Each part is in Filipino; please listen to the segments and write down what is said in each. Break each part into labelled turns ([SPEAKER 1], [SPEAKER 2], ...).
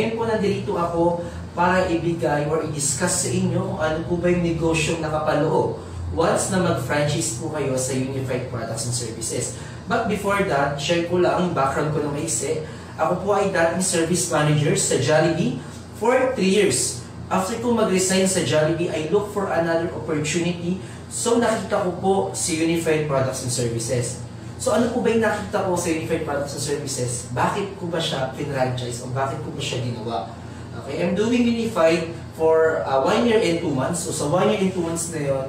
[SPEAKER 1] Ngayon po nandito ako para ibigay or i-discuss sa inyo kung ano po ba yung negosyong nakapaloob once na mag-franchise po kayo sa Unified Products and Services. But before that, share ko lang yung background ko ng maiksi. Ako po ay dating service manager sa Jollibee for 3 years. After ko mag-resign sa Jollibee, I look for another opportunity. So nakita ko po si Unified Products and Services. So ano po ba yung nakita ko sa Unified Products and Services? Bakit ko ba siya pinranchise o bakit ko ba siya ginawa? Okay, I'm doing Unified for uh, one year and two months. So sa one year and two months na yun,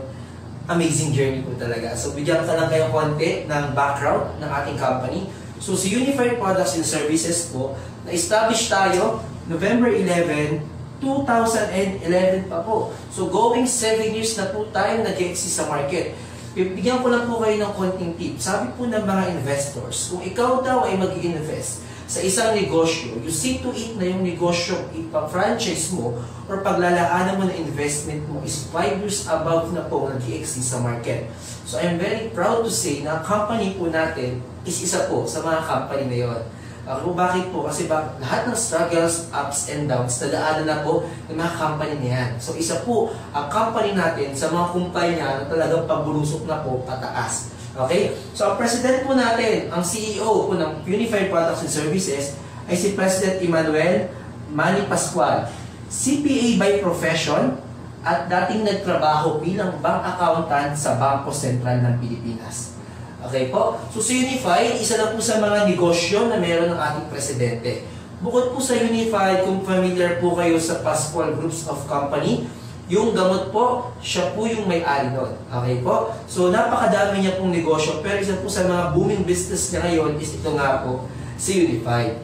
[SPEAKER 1] amazing journey po talaga. So bigyan ka lang kayo konti ng background ng ating company. So si Unified Products and Services po, na-establish tayo November 11, 2011 pa po. So going 7 years na po tayo nag-exist sa market. Bibigyan ko lang po kayo ng konting tip. Sabi po ng mga investors, kung ikaw daw ay mag invest sa isang negosyo, you see to it na yung negosyo ipa-franchise mo or paglalaanan mo ng investment mo is 5 years above na po nag exist sa market. So I'm very proud to say na company po natin is isa po sa mga company na yon. Kung bakit po? Kasi ba, lahat ng struggles, ups and downs, nadaanan na po ng mga company na yan. So isa po ang company natin sa mga kumpanya na talagang pabulusok na po pataas. Okay? So ang president po natin, ang CEO po ng Unified Products and Services ay si President Emmanuel Manny Pascual. CPA by profession at dating nagtrabaho bilang bank accountant sa Bangko Sentral ng Pilipinas. Okay po? So sa Unified, isa lang po sa mga negosyo na meron ng ating presidente. Bukod po sa Unified, kung familiar po kayo sa Pascual Groups of Company, yung gamot po, siya po yung may-ari nun. Okay po? So napakadami niya pong negosyo, pero isa po sa mga booming business niya ngayon is ito nga po, si Unified.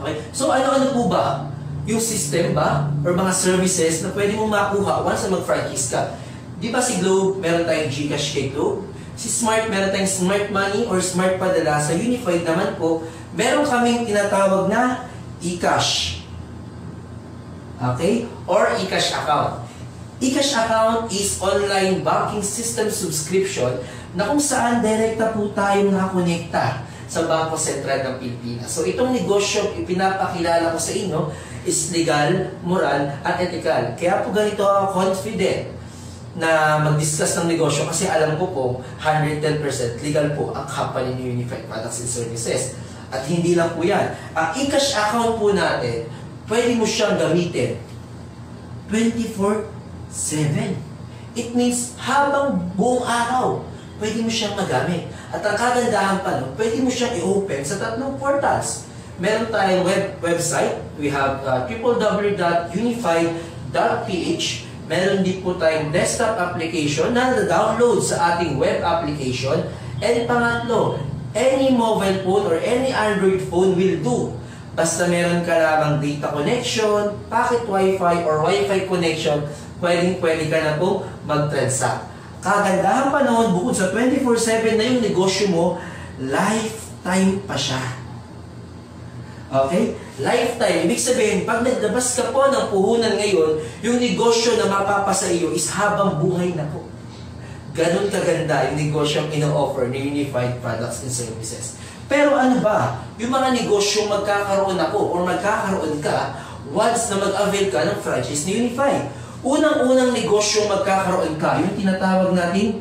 [SPEAKER 1] Okay? So ano-ano po ba yung system ba or mga services na pwede mong makuha once mag-franchise ka? Di ba si Globe, meron tayong Gcash kay Globe? Si Smart, meron tayong Smart Money or Smart Padala. Sa Unified naman po, meron kaming tinatawag na e-cash. Okay? Or e-cash account. E-cash account is online banking system subscription na kung saan direkta po tayo nakakonekta sa Bangko Sentral ng Pilipinas. So itong negosyo ipinapakilala ko sa inyo is legal, moral, at ethical. Kaya po ganito ako confident na mag-discuss ng negosyo kasi alam ko po 110% legal po ang company ni Unified Products and Services. At hindi lang po yan. Ang e-cash account po natin, pwede mo siyang gamitin 24-7. It means habang buong araw, pwede mo siyang magamit. At ang kagandahan pa, no, pwede mo siyang i-open sa tatlong portals. Meron tayong web website. We have uh, www.unified.ph meron din po tayong desktop application na na-download sa ating web application. And pangatlo, any mobile phone or any Android phone will do. Basta meron ka lamang data connection, packet wifi or wifi connection, pwedeng pwede ka na po mag-transact. Kagandahan pa noon, bukod sa 24-7 na yung negosyo mo, lifetime pa siya. Okay? Lifetime. Ibig sabihin, pag naglabas ka po ng puhunan ngayon, yung negosyo na mapapasa iyo is habang buhay na po. Ganon kaganda yung negosyo ang ino-offer ni Unified Products and Services. Pero ano ba? Yung mga negosyo magkakaroon ako or magkakaroon ka once na mag-avail ka ng franchise ni Unified. Unang-unang negosyo magkakaroon ka, yung tinatawag natin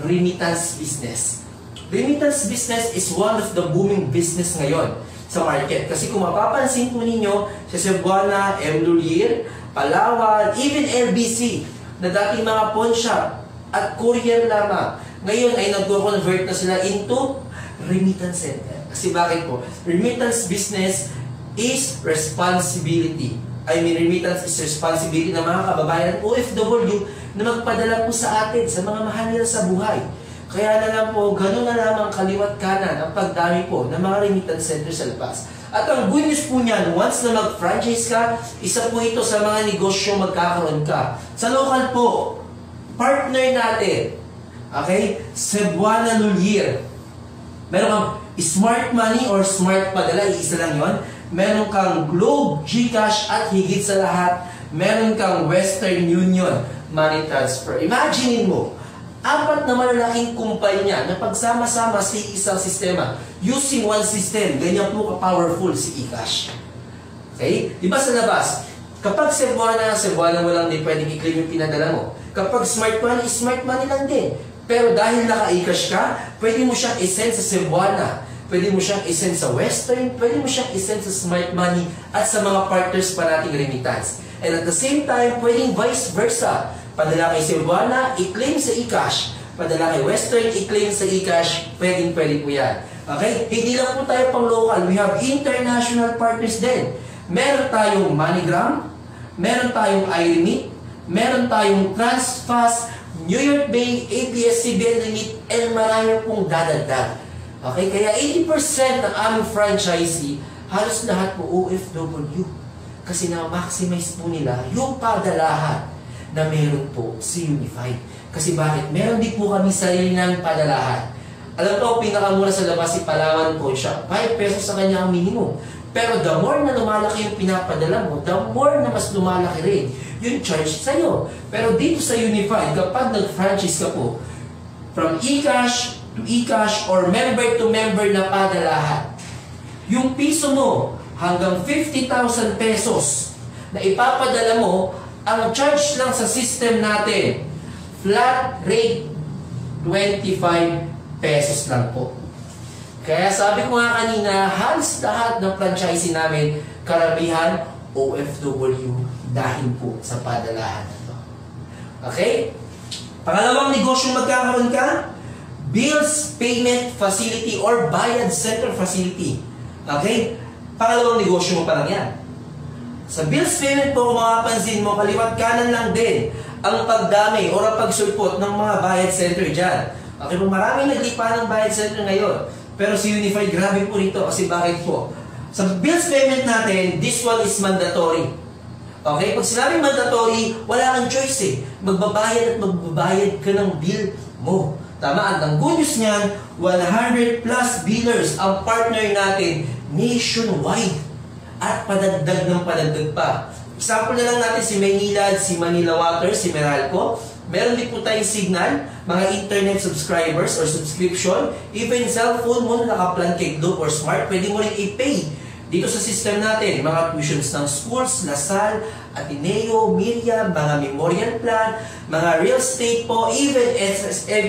[SPEAKER 1] remittance business. Remittance business is one of the booming business ngayon sa market. Kasi kung mapapansin po ninyo, sa Cebuana, M. Lulier, Palawan, even LBC, na dating mga pawn shop at courier lamang, ngayon ay nag-convert na sila into remittance center. Kasi bakit po? Remittance business is responsibility. I mean, remittance is responsibility ng mga kababayan OFW na magpadala po sa atin, sa mga mahal nila sa buhay. Kaya na lang po, gano'n na lamang kaliwat kanan ang pagdami po ng mga remittance center sa labas. At ang good news po niyan, once na mag-franchise ka, isa po ito sa mga negosyo magkakaroon ka. Sa local po, partner natin, okay, Cebuana Lulier. Meron kang smart money or smart padala, isa lang yon. Meron kang Globe, Gcash at higit sa lahat, meron kang Western Union money transfer. Imagine mo, apat na malalaking kumpanya na pagsama-sama sa isang sistema using one system. Ganyan po ka-powerful si eCash. Okay? Di ba sa labas, kapag Cebuana, Cebuana mo lang din pwedeng i-claim yung pinadala mo. Kapag smart money, smart money lang din. Pero dahil naka-e-cash ka, pwede mo siyang i-send sa Cebuana. Pwede mo siyang i-send sa Western, pwede mo siyang i-send sa Smart Money at sa mga partners pa nating remittance. And at the same time, pwedeng vice versa. Padala kay Cebuana, i-claim sa e-cash. Padala kay Western, i-claim sa e-cash. Pwedeng pwede po yan. Okay? Hindi lang po tayo pang local. We have international partners din. Meron tayong MoneyGram, meron tayong iRemit, meron tayong TransFast, New York Bay, ABS-CBN Limit, and marami pong dadagdag. Okay? Kaya 80% ng aming franchisee, halos lahat po OFW. Kasi na-maximize po nila yung padalahan na meron po si Unified. Kasi bakit? Meron din po kami sarili ng padalahan. Alam ko, pinakamura sa labas si Palawan po siya. 5 pesos sa kanya ang minimum. Pero the more na lumalaki yung pinapadala mo, the more na mas lumalaki rin yung charge sa'yo. Pero dito sa Unified, kapag nag-franchise ka po, from e-cash to e-cash or member to member na padalahan, yung piso mo hanggang 50,000 pesos na ipapadala mo, ang charge lang sa system natin, flat rate 25 pesos lang po. Kaya sabi ko nga kanina, halos lahat ng franchisee namin, karamihan OFW dahil po sa padalahan na to. Okay? Pangalawang negosyo magkakaroon ka, Bills Payment Facility or Bayad Center Facility. Okay? Pangalawang negosyo mo pa lang yan. Sa bills payment po, kung makapansin mo, kaliwat kanan lang din ang pagdami o pagsulpot ng mga bayad center dyan. Okay po, maraming naglipa ng bayad center ngayon. Pero si Unified, grabe po rito kasi bakit po? Sa bills payment natin, this one is mandatory. Okay? Pag sinabing mandatory, wala kang choice eh. Magbabayad at magbabayad ka ng bill mo. Tama? At ang good news niyan, 100 plus billers ang partner natin nationwide at padagdag ng padagdag pa. Example na lang natin si Maynilad, si Manila Water, si Meralco. Meron din po tayong signal, mga internet subscribers or subscription. Even cellphone mo na nakaplan kay Globe or Smart, pwede mo rin i-pay dito sa system natin. Mga tuitions ng schools, Lasal, Ateneo, Miriam, mga memorial plan, mga real estate po, even,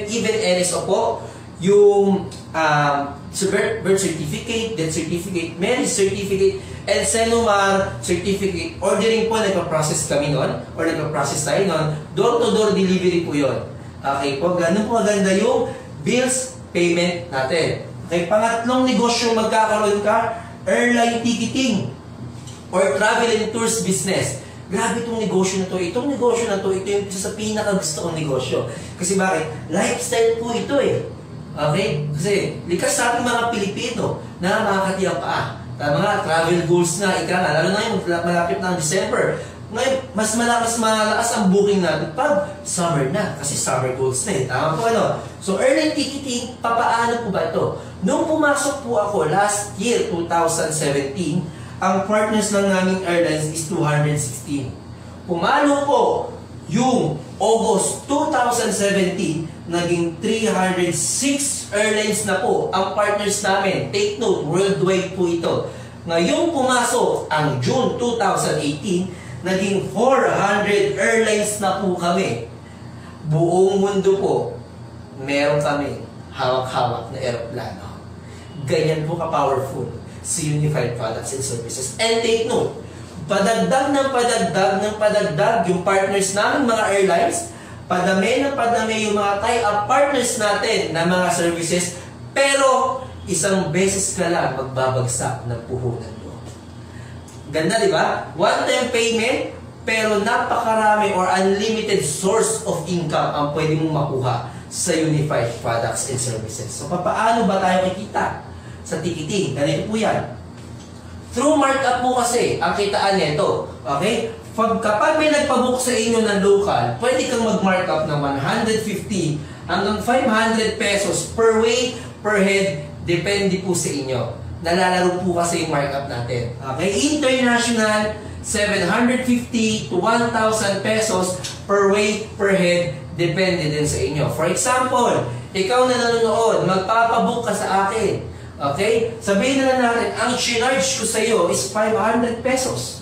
[SPEAKER 1] even NSO po, yung um, birth, certificate, death certificate, marriage certificate, and Senomar certificate. Ordering po, nagpa-process kami noon, or nagpa-process tayo noon, door-to-door delivery po yon. Okay po, ganun po maganda yung bills payment natin. Okay, pangatlong negosyo magkakaroon ka, airline ticketing or travel and tours business. Grabe itong negosyo na to. Itong negosyo na to, ito yung isa sa pinaka gusto kong negosyo. Kasi bakit? Lifestyle po ito eh. Okay? Kasi likas sa ating mga Pilipino na makakatiyang pa. Tama nga, travel goals na, ika nga, lalo na yung malapit ng December. Ngayon, mas malakas malakas ang booking natin pag summer na. Kasi summer goals na eh. Tama po ano? So, airline ticketing, papaano po ba ito? Nung pumasok po ako last year, 2017, ang partners lang naming airlines is 216. Pumalo po yung August 2017, naging 306 airlines na po ang partners namin. Take note, worldwide po ito. Ngayong pumasok ang June 2018, naging 400 airlines na po kami. Buong mundo po, meron kami hawak-hawak na aeroplano. Ganyan po ka-powerful si Unified Products and Services. And take note, padagdag ng padagdag ng padagdag yung partners namin mga airlines, padami ng padami yung mga tie-up partners natin na mga services, pero isang beses ka lang magbabagsak ng puhunan mo. Ganda, di ba? One-time payment, pero napakarami or unlimited source of income ang pwede mong makuha sa Unified Products and Services. So, paano ba tayo kikita sa ticketing? Ganito po yan Through markup po kasi ang kitaan nito. Okay? Pag, kapag may nagpabook sa inyo ng local, pwede kang mag-markup ng 150 hanggang 500 pesos per way, per head, depende po sa inyo. Nalalaro po kasi yung markup natin. Okay? International, 750 to 1,000 pesos per way, per head, depende din sa inyo. For example, ikaw na nanonood, magpapabook ka sa akin Okay? Sabihin na lang natin, ang charge ko sa iyo is 500 pesos.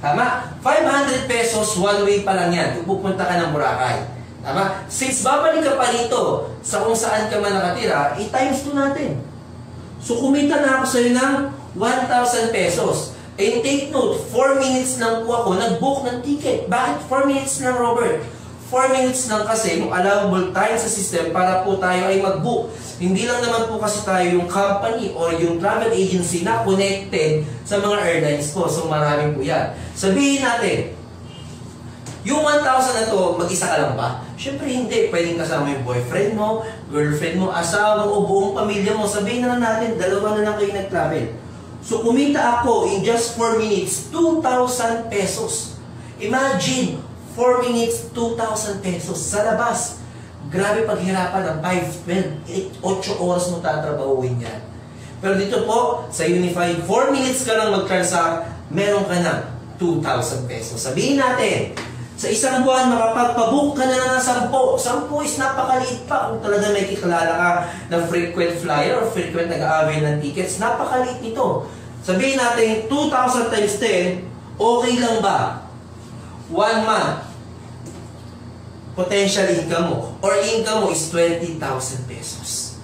[SPEAKER 1] Tama? 500 pesos, one way pa lang yan. Pupunta ka ng Boracay. Tama? Since babalik ka pa rito sa kung saan ka man nakatira, i-times 2 natin. So kumita na ako sa iyo ng 1,000 pesos. And take note, 4 minutes lang po ako nag-book ng ticket. Bakit 4 minutes lang, Robert? 4 minutes lang kasi yung allowable time sa system para po tayo ay mag-book. Hindi lang naman po kasi tayo yung company or yung travel agency na connected sa mga airlines po. So marami po yan. Sabihin natin, yung 1,000 na to, mag-isa ka lang ba? Siyempre hindi. Pwedeng kasama yung boyfriend mo, girlfriend mo, asawa mo, o buong pamilya mo. Sabihin na natin, dalawa na lang kayo nag-travel. So kumita ako in just 4 minutes, 2,000 pesos. Imagine, 4 minutes, 2,000 pesos sa labas. Grabe paghirapan ng 5, 12, 8 oras mo tatrabahuin yan. Pero dito po, sa Unified, 4 minutes ka lang mag-transact, meron ka na 2,000 pesos. Sabihin natin, sa isang buwan, makapagpabook ka na ng 10. 10 is napakaliit pa kung talaga may kikilala ka ng frequent flyer or frequent nag-aaway ng tickets. Napakaliit nito. Sabihin natin, 2,000 times 10, okay lang ba? one month, potential income mo, or income mo is 20,000 pesos.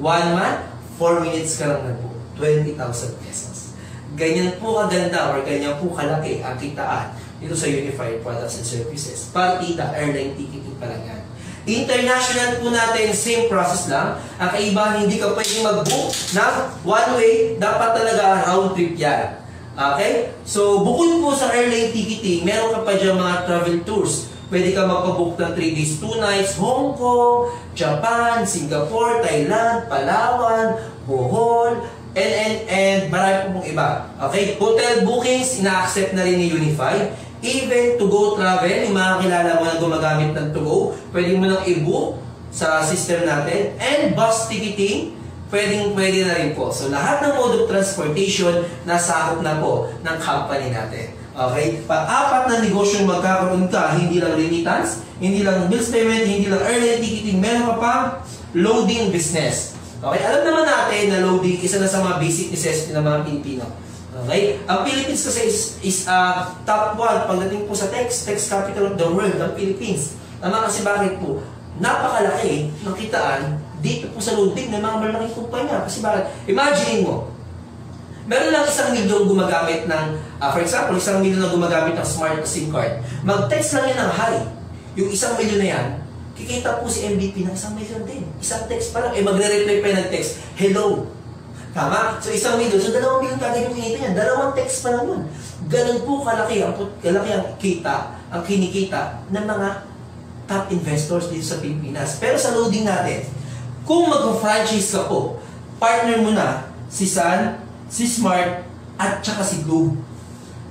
[SPEAKER 1] One month, 4 minutes ka lang nagbo, 20,000 pesos. Ganyan po kaganda or ganyan po kalaki ang kitaan dito sa Unified Products and Services. Partida, airline ticketing pa lang yan. International po natin, same process lang. Ang kaibahan, hindi ka pwede mag-book ng one way, dapat talaga round trip yan. Okay? So, bukod po sa airline ticketing, meron ka pa dyan mga travel tours. Pwede ka magpabook ng 3 days, 2 nights, Hong Kong, Japan, Singapore, Thailand, Palawan, Bohol, and, and, and marami po pong iba. Okay? Hotel bookings, ina-accept na rin ni Unify. Even to go travel, yung mga kilala mo na gumagamit ng to go, pwede mo nang i-book sa system natin. And bus ticketing, pwedeng pwede na rin po. So lahat ng mode of transportation nasakop na po ng company natin. Okay? Pang-apat na negosyo magkakaroon ka, hindi lang remittance, hindi lang bills payment, hindi lang airline ticketing, meron ka pang loading business. Okay? Alam naman natin na loading isa na sa mga basic necessity ng mga Pilipino. Okay? Ang Philippines kasi is, is uh, top 1 pagdating po sa text, text capital of the world, ang Philippines. Tama kasi bakit po? Napakalaki ng kitaan dito po sa loading ng mga malaking kumpanya. Kasi bakit? Imagine mo, meron lang isang milyon gumagamit ng, uh, for example, isang milyon na gumagamit ng smart SIM card. Mag-text lang yan ng hi. Yung isang milyon na yan, kikita po si MVP ng isang milyon din. Isang text pa lang. Eh, magre-reply pa ng text, hello. Tama? So, isang milyon. So, dalawang milyon kagad yung kinita yan. Dalawang text pa lang yun. Ganun po kalaki ang, kalaki ang kita, ang kinikita ng mga top investors dito sa Pilipinas. Pero sa loading natin, kung mag-franchise ka po, partner mo na si Sun, si Smart, at saka si Globe.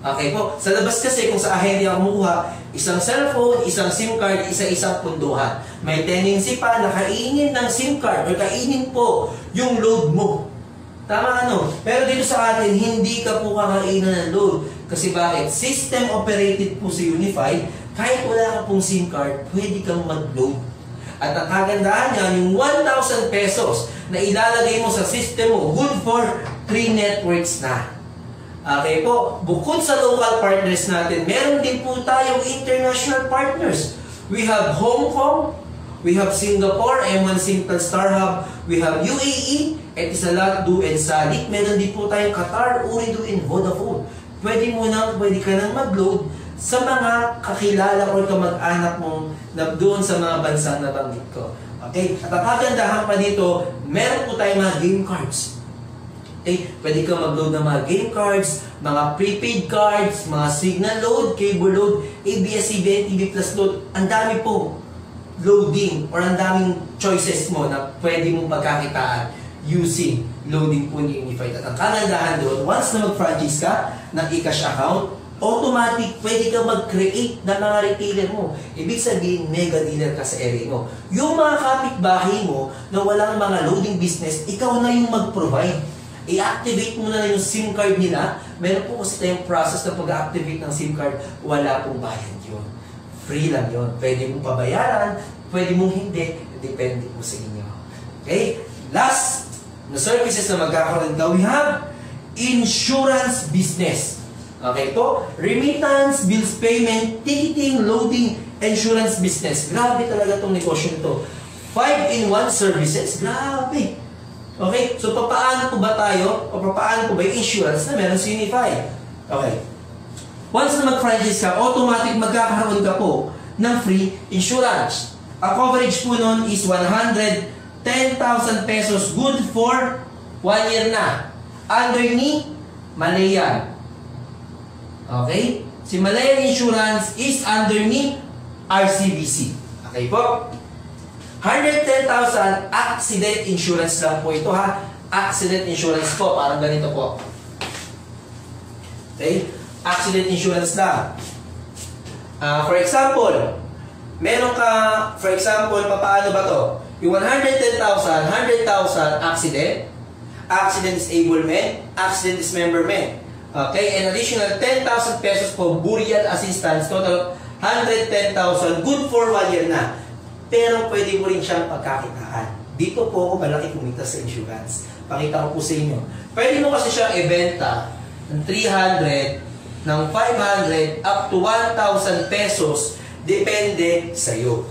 [SPEAKER 1] Okay po. Sa labas kasi, kung sa ahente ako kumukuha, isang cellphone, isang SIM card, isa-isang punduhan. May tendency pa na kainin ng SIM card or kainin po yung load mo. Tama ano? Pero dito sa atin, hindi ka po kakainan ng load. Kasi bakit? System operated po si Unified, kahit wala ka pong SIM card, pwede kang mag-load at ang kagandahan niya, yung 1,000 pesos na ilalagay mo sa system mo, good for 3 networks na. Okay po, bukod sa local partners natin, meron din po tayong international partners. We have Hong Kong, we have Singapore, M1 Simple Star Hub, we have UAE, Etisalat, Du, and Salik. Meron din po tayong Qatar, Uridu, and Vodafone. Pwede mo na, pwede ka nang mag-load sa mga kakilala or kamag-anak mong na doon sa mga bansang nabanggit ko. Okay? At ang pa dito, meron po tayong mga game cards. Okay? Pwede ka mag-load ng mga game cards, mga prepaid cards, mga signal load, cable load, ABS-CBN, TV Plus load. Ang dami po loading or ang daming choices mo na pwede mong pagkakitaan using loading po ni Unified. At ang kagandahan doon, once na mag-franchise ka ng e-cash account, automatic pwede ka mag-create ng mga retailer mo. Ibig sabihin, mega dealer ka sa area mo. Yung mga kapitbahay mo na walang mga loading business, ikaw na yung mag-provide. I-activate mo na yung SIM card nila. Meron po kasi tayong process na pag-activate ng SIM card, wala pong bayad yun. Free lang yun. Pwede mong pabayaran, pwede mong hindi, depende po sa inyo. Okay? Last na services na magkakaroon ka, we have insurance business. Okay po? Remittance, bills payment, ticketing, loading, insurance business. Grabe talaga itong negosyo nito. 5-in-1 services. Grabe. Okay? So, papaano po ba tayo, o papaano po ba yung insurance na meron sa Unify? Okay. Once na mag-franchise ka, automatic magkakaroon ka po ng free insurance. Ang coverage po nun is 110,000 pesos good for 1 year na. Under ni Malayan. Okay? Si Malayan Insurance is under ni RCBC. Okay po? 110,000 accident insurance lang po ito ha. Accident insurance po. Parang ganito po. Okay? Accident insurance lang. Uh, for example, meron ka, for example, paano ba to? Yung 110,000, 100,000 accident, accident disablement, accident dismemberment. Okay, and additional 10,000 pesos po burial assistance, total 110,000, good for one year na. Pero pwede mo rin siyang pagkakitaan. Dito po ako malaki kumita sa insurance. Pakita ko po sa inyo. Pwede mo kasi siyang ibenta ng 300, ng 500, up to 1,000 pesos, depende sa iyo.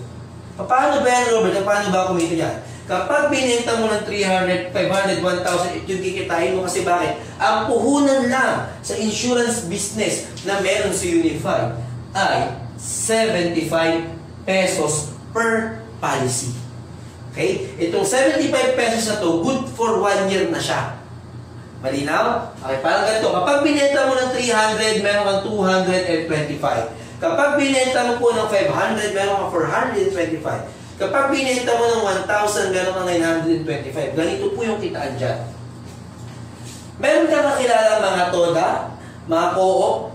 [SPEAKER 1] Paano ba yan, Robert? Paano ba kumita yan? Kapag binenta mo ng 300, 500, 1,000, ito yung kikitain mo kasi bakit? Ang puhunan lang sa insurance business na meron sa Unify ay 75 pesos per policy. Okay? Itong 75 pesos na to, good for 1 year na siya. Malinaw? Okay, parang ganito. Kapag binenta mo ng 300, meron kang 225. Kapag binenta mo po ng 500, meron kang 425. Kapag binenta mo ng 1,000, meron kang 925. Ganito po yung kitaan dyan. Meron ka kakilala mga toda, mga co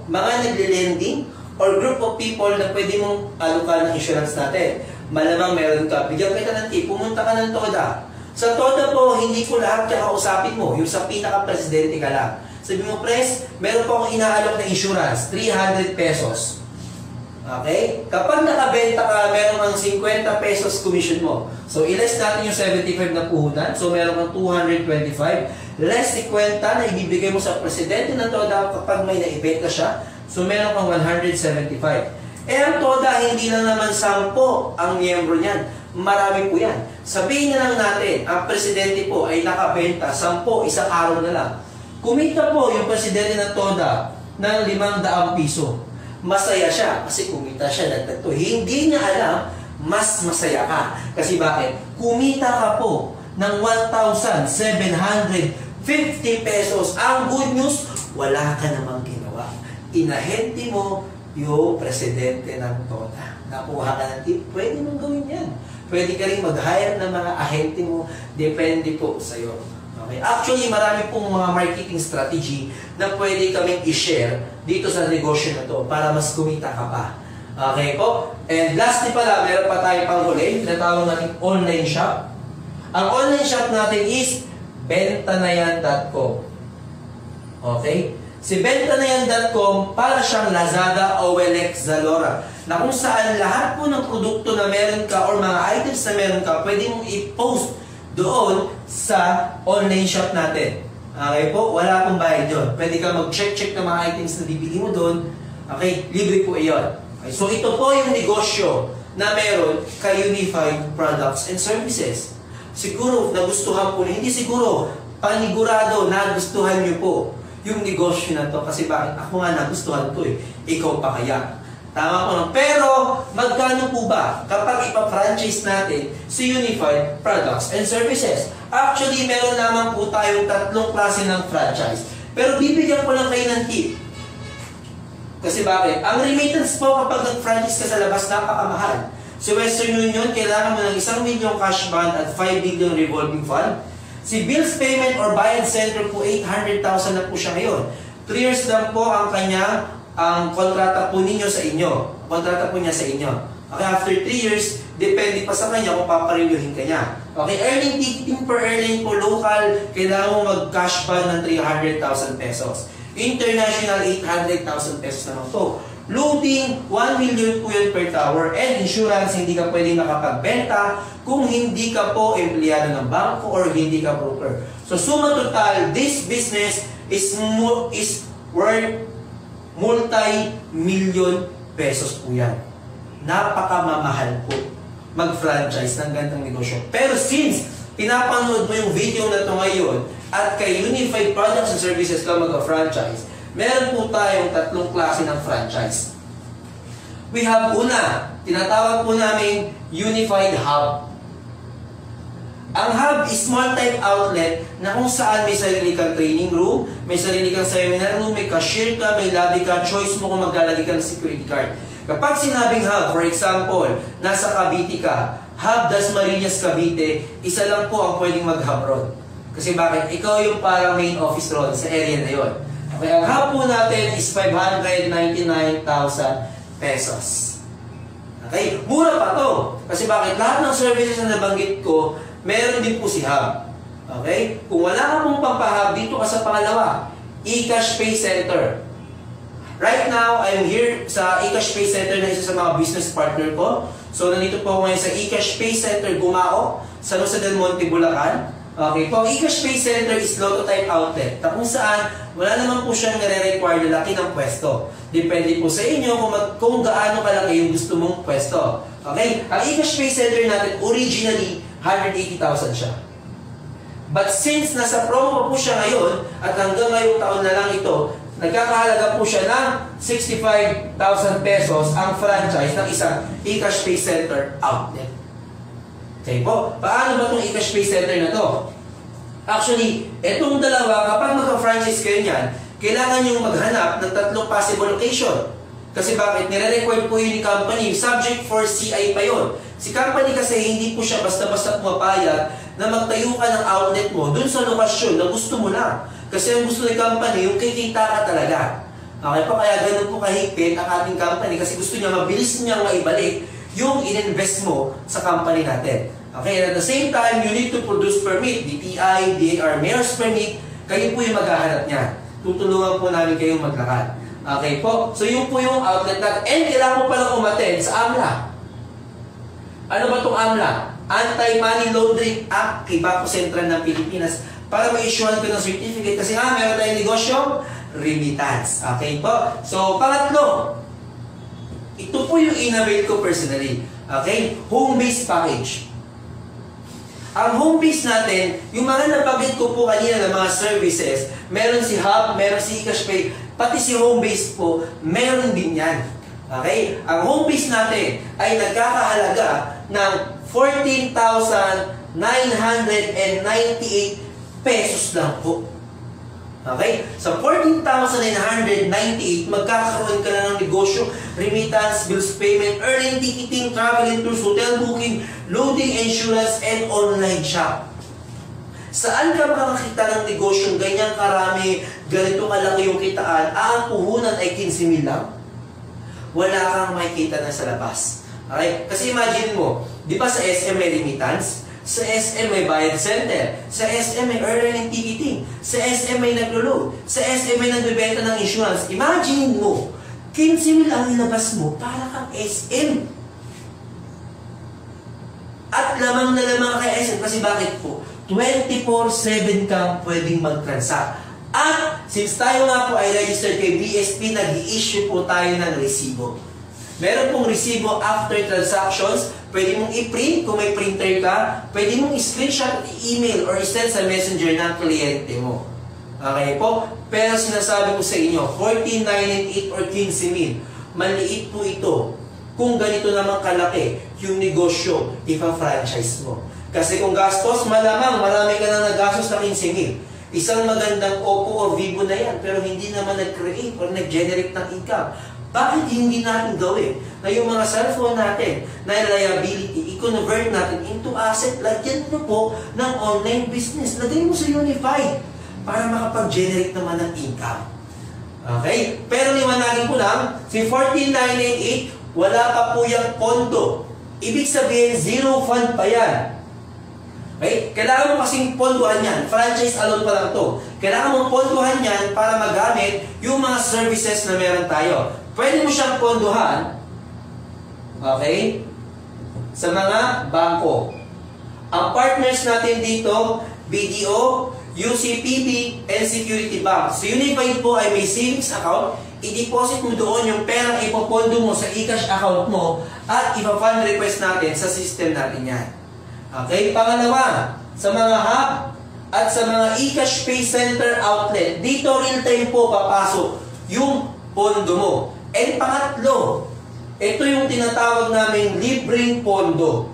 [SPEAKER 1] mga nagli-lending, or group of people na pwede mong alukan ng insurance natin. Malamang meron ka, bigyan kita ng tip, pumunta ka ng toda. Sa toda po, hindi ko lahat kakausapin mo, yung sa pinaka-presidente ka lang. Sabi mo, pres, meron po akong inaalok na insurance, 300 pesos. Okay? Kapag nakabenta ka, meron kang 50 pesos commission mo. So, i-less natin yung 75 na puhunan. So, meron kang 225. Less 50 na ibibigay mo sa presidente ng TODA kapag may naibenta siya. So, meron kang 175. Eh, ang TODA, hindi lang naman 10 ang miyembro niyan. Marami po yan. Sabihin na lang natin, ang presidente po ay nakabenta 10 isang araw na lang. Kumita po yung presidente ng TODA ng 500 piso masaya siya kasi kumita siya dagdag to. Hindi niya alam, mas masaya ka. Kasi bakit? Kumita ka po ng 1,750 pesos. Ang good news, wala ka namang ginawa. Inahente mo yung presidente ng TONA. Nakuha ka ng tip, pwede mong gawin yan. Pwede ka rin mag-hire ng mga ahente mo. Depende po sa'yo. Okay? Actually, marami pong mga marketing strategy na pwede kaming i-share dito sa negosyo na to para mas kumita ka pa. Okay po? And lastly pala, meron pa tayo pang huli, tinatawag natin online shop. Ang online shop natin is bentanayan.com. Okay? Si bentanayan.com para siyang Lazada, OLX, Zalora na kung saan lahat po ng produkto na meron ka or mga items na meron ka, pwede mong i-post doon sa online shop natin. Okay po? Wala akong bayad doon. Pwede ka mag-check-check ng mga items na bibili mo doon. Okay? Libre po iyon. Okay? So ito po yung negosyo na meron kay Unified Products and Services. Siguro nagustuhan po, hindi siguro, panigurado nagustuhan niyo po yung negosyo na to kasi bakit ako nga nagustuhan to eh. Ikaw pa kaya. Tama po. Pero, magkano po ba kapag ipa-franchise natin si Unified Products and Services? Actually, meron naman po tayong tatlong klase ng franchise. Pero bibigyan ko lang kayo ng tip. Kasi bakit? Ang remittance po kapag nag-franchise ka sa labas, napakamahal. Si Western Union, kailangan mo ng isang milyong cash bond at 5 billion revolving fund. Si bills payment or bayad center po, 800,000 na po siya ngayon. 3 years lang po ang kanyang ang kontrata po ninyo sa inyo. Kontrata po niya sa inyo. Okay, after 3 years, depende pa sa kanya kung paparenyuhin ka niya. Okay, earning ticketing per earning po local, kailangan mo mag-cash ban ng 300,000 pesos. International, 800,000 pesos naman to. Loading, 1 million po yun per tower. And insurance, hindi ka pwede makapagbenta kung hindi ka po empleyado ng bangko or hindi ka broker. So suma total, this business is, is worth multi-million pesos po yan. Napakamamahal po mag-franchise ng gantong negosyo. Pero since pinapanood mo yung video na to ngayon at kay Unified Products and Services ka mag-franchise, meron po tayong tatlong klase ng franchise. We have una, tinatawag po namin Unified Hub. Ang hub is small type outlet na kung saan may sarili kang training room, may sarili kang seminar room, may cashier ka, may lobby ka, choice mo kung maglalagay ka ng security card. Kapag sinabing hub, for example, nasa Cavite ka, hub Dasmariñas Cavite, isa lang po ang pwedeng mag-hub road. Kasi bakit? Ikaw yung parang main office road sa area na yon. Okay, ang po natin is 599,000 pesos. Okay? Mura pa to. Kasi bakit? Lahat ng services na nabanggit ko, meron din po si hub. Okay? Kung wala ka pong pampahub, dito ka sa pangalawa. eCash Pay Center. Right now, I'm here sa eCash Pay Center na isa sa mga business partner ko. So, nandito po ngayon sa eCash Pay Center Gumao, sa Rosa del Monte, Bulacan. Okay po, eCash Pay Center is Lotto type outlet na kung saan wala naman po siyang nare-require na laki ng pwesto. Depende po sa inyo kung, mag, kung gaano kalaki yung gusto mong pwesto. Okay? Ang eCash Pay Center natin, originally, 180,000 siya. But since nasa promo po siya ngayon, at hanggang ngayong taon na lang ito, nagkakahalaga po siya ng 65,000 pesos ang franchise ng isang eCash Pay Center outlet. Okay po. Paano ba itong e-cash pay center na to? Actually, itong dalawa, kapag magka-franchise kayo niyan, kailangan nyo maghanap ng tatlong possible location. Kasi bakit? Nire-record po yun ni company. Subject for CI pa yun. Si company kasi hindi po siya basta-basta pumapayag na magtayo ka ng outlet mo dun sa lokasyon na gusto mo lang. Kasi ang gusto ni company, yung kikita ka talaga. Okay po, kaya ganun po kahigpit ang ating company kasi gusto niya mabilis niyang maibalik yung in-invest mo sa company natin. Okay, at the same time, you need to produce permit, DTI, DAR, Mayor's Permit, kayo po yung maghahanap niya. Tutulungan po namin kayong maglakad. Okay po? So yun po yung outlet natin. And kailangan mo palang umattend sa AMLA. Ano ba itong AMLA? Anti-Money Laundering Act kay Bangko Sentral ng Pilipinas para ma-issuean ko ng certificate. Kasi nga, meron tayong negosyo, remittance. Okay po? So, pangatlo, ito po yung inavail ko personally. Okay? Home-based package. Ang home base natin, yung mga nabanggit ko po kanina ng mga services, meron si Hub, meron si eCashPay, pati si home base po, meron din yan. Okay? Ang home base natin ay nagkakahalaga ng 14,998 pesos lang po. Okay? Sa 14,998, magkakaroon ka na ng negosyo, remittance, bills payment, earning ticketing, traveling tours, hotel booking, loading insurance, and online shop. Saan ka makakita ng negosyong ganyang karami, ganito kalaki yung kitaan, ang puhunan ay 15 mil lang? Wala kang makikita na sa labas. Okay? Kasi imagine mo, di ba sa SM may remittance? Sa SM may bayad center. Sa SM may earning ticketing. Sa SM may naglo-load. Sa SM may nagbebenta ng insurance. Imagine mo, 15 mil ang ilabas mo para kang SM. At lamang na lamang kay SM. Kasi bakit po? 24-7 kang pwedeng mag-transact. At since tayo nga po ay registered kay BSP, nag-i-issue po tayo ng resibo. Meron pong resibo after transactions Pwede mong i-print kung may printer ka. Pwede mong i-screenshot at i-email or i-send sa messenger ng kliyente mo. Okay po? Pero sinasabi ko sa inyo, 14,998 or 15 mil, maliit po ito kung ganito naman kalaki yung negosyo ipa-franchise mo. Kasi kung gastos, malamang marami ka na nagastos na 15 mil. Isang magandang Oppo o Vivo na yan, pero hindi naman nag-create or nag-generate ng income. Bakit hindi natin gawin na yung mga cellphone natin na liability, i-convert natin into asset, lagyan nyo po ng online business. Lagay mo sa Unified para makapag-generate naman ng income. Okay? Pero liwanagin ko lang, si 14988, wala pa po yung pondo. Ibig sabihin, zero fund pa yan. Okay? Kailangan mo kasing ponduhan yan. Franchise alone pa lang to. Kailangan mo ponduhan yan para magamit yung mga services na meron tayo. Pwede mo siyang pondohan, okay, sa mga bangko. Ang partners natin dito, BDO, UCPB, and Security Bank. So Unified po ay may savings account, i-deposit mo doon yung perang ipopondo mo sa e-cash account mo at ipa-fund request natin sa system natin yan. Okay, pangalawa, sa mga hub at sa mga e-cash pay center outlet, dito real time po papasok yung pondo mo. And pangatlo, ito yung tinatawag naming libreng pondo.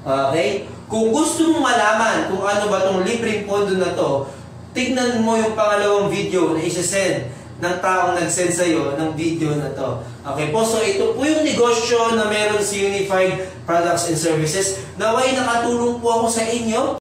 [SPEAKER 1] Okay? Kung gusto mong malaman kung ano ba itong libreng pondo na to, tignan mo yung pangalawang video na isa-send ng taong nag-send sa'yo ng video na to. Okay po, so ito po yung negosyo na meron si Unified Products and Services. Naway nakatulong po ako sa inyo